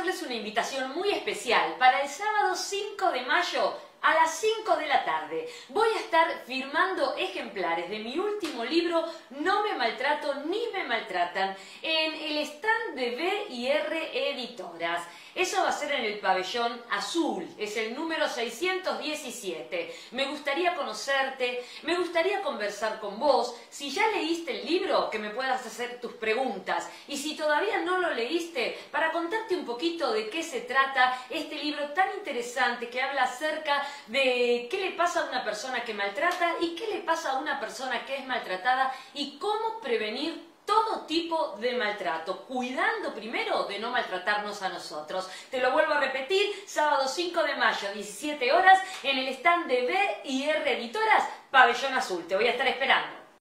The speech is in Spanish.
hacerles una invitación muy especial para el sábado 5 de mayo a las 5 de la tarde. Voy a estar firmando ejemplares de mi último libro, No me maltrato ni me maltratan, en el stand de y R Editoras. Eso va a ser en el pabellón azul, es el número 617. Me gustaría conocerte, me gustaría conversar con vos. Si ya leíste el libro, que me puedas hacer tus preguntas. Y si todavía no lo leíste, para contarte un poquito de qué se trata este libro tan interesante que habla acerca de qué le pasa a una persona que maltrata y qué le pasa a una persona que es maltratada y cómo prevenir tipo de maltrato, cuidando primero de no maltratarnos a nosotros. Te lo vuelvo a repetir, sábado 5 de mayo, 17 horas, en el stand de B y R Editoras, Pabellón Azul. Te voy a estar esperando.